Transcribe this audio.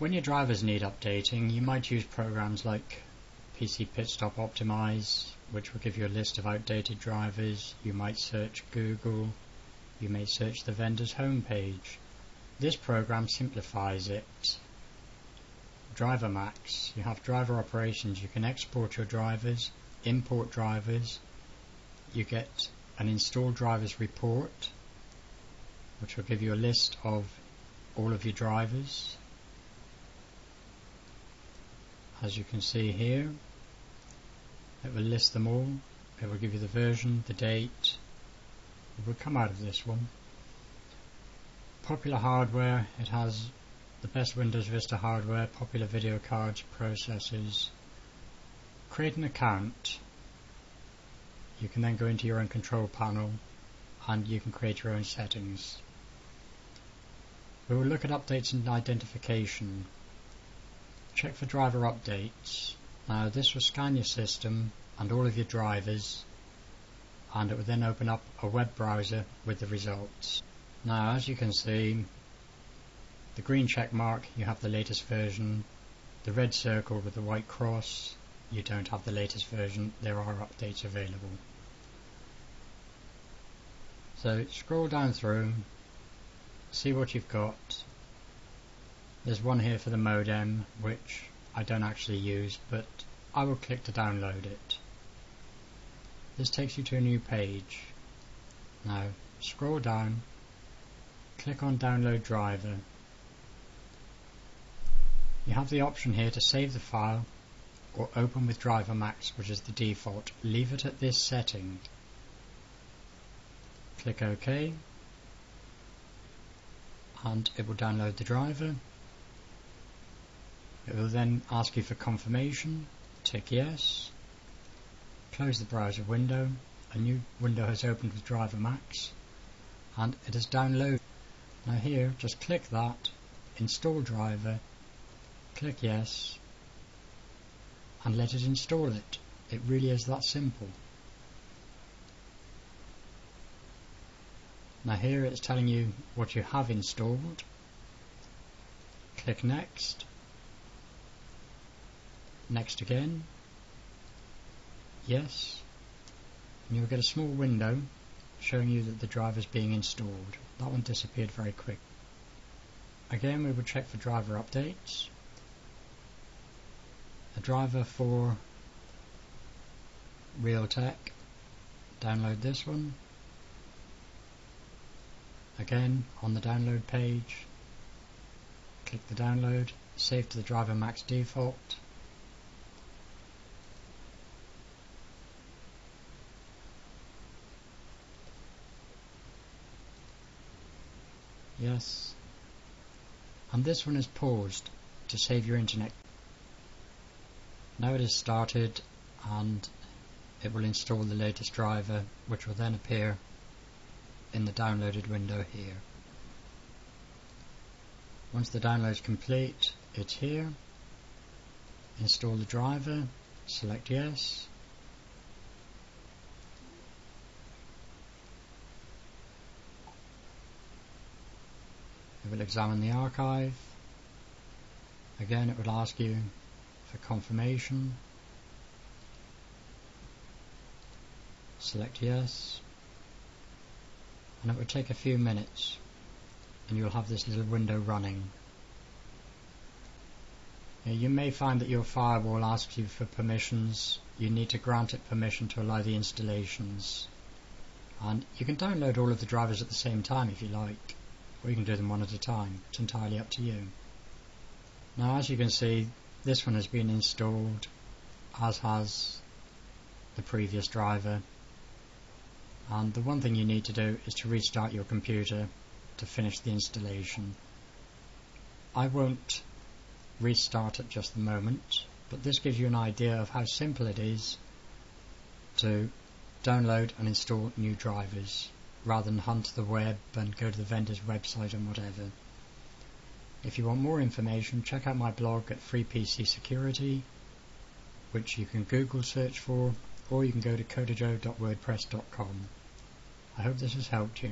When your drivers need updating, you might use programs like PC Pit Stop Optimize, which will give you a list of outdated drivers. You might search Google. You may search the vendor's homepage. This program simplifies it. DriverMax. You have driver operations. You can export your drivers, import drivers. You get an install drivers report, which will give you a list of all of your drivers as you can see here it will list them all. It will give you the version, the date. It will come out of this one. Popular hardware it has the best Windows Vista hardware, popular video cards, processors. Create an account. You can then go into your own control panel and you can create your own settings. We will look at updates and identification Check for driver updates. Now this will scan your system and all of your drivers and it will then open up a web browser with the results. Now as you can see the green check mark you have the latest version, the red circle with the white cross you don't have the latest version, there are updates available. So scroll down through, see what you've got there's one here for the modem, which I don't actually use, but I will click to download it. This takes you to a new page. Now, scroll down, click on download driver. You have the option here to save the file or open with DriverMax which is the default. Leave it at this setting. Click OK and it will download the driver it will then ask you for confirmation, tick yes, close the browser window, a new window has opened with DriverMax, and it has downloaded. Now here, just click that, install driver, click yes, and let it install it. It really is that simple. Now here it's telling you what you have installed. Click next next again. Yes. And you'll get a small window showing you that the driver is being installed. That one disappeared very quick. Again we will check for driver updates. A driver for Realtek. Download this one. Again on the download page. Click the download. Save to the DriverMax default Yes. And this one is paused to save your internet. Now it is started and it will install the latest driver which will then appear in the downloaded window here. Once the download is complete, it's here. Install the driver, select yes, It will examine the archive. Again, it will ask you for confirmation. Select yes. And it will take a few minutes and you'll have this little window running. You may find that your firewall asks you for permissions. You need to grant it permission to allow the installations. And you can download all of the drivers at the same time if you like or you can do them one at a time. It's entirely up to you. Now as you can see this one has been installed as has the previous driver and the one thing you need to do is to restart your computer to finish the installation. I won't restart at just the moment but this gives you an idea of how simple it is to download and install new drivers rather than hunt the web and go to the vendor's website and whatever. If you want more information, check out my blog at Free PC Security, which you can Google search for, or you can go to cotojo.wordpress.com. I hope this has helped you.